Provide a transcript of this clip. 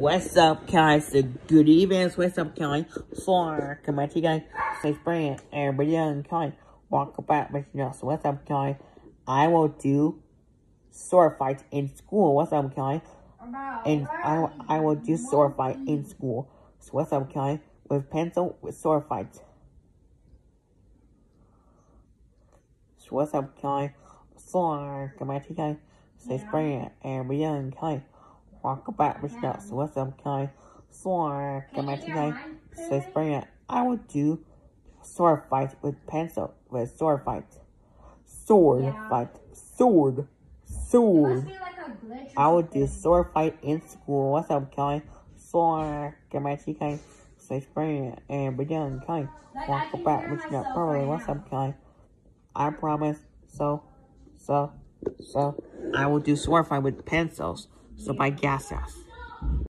What's up, guys? Good evening. What's up, guys? For come on, you guys. Say spring everybody young guys. Walk back with you. So what's up, guys? I will do sword fights in school. What's up, guys? And I I will do sword fight in school. So what's up, guys? With pencil with sword fight. So what's up, guys? For come on, you guys. Say spring everybody young guys. Walk back with. So what's up, guys? For come on, you guys. Say spring I will do sword fight with pencil with sword fight. Sword Yeah. fight. Sword. Sword. Like I would do sword fight in school. What's up, guys? Sword. Get my chicken. Say spring and be done, guys. Like, I Walk hear with myself right What's up, guys? I promise. So, so, so, I will do sword fight with pencils. So by gas house.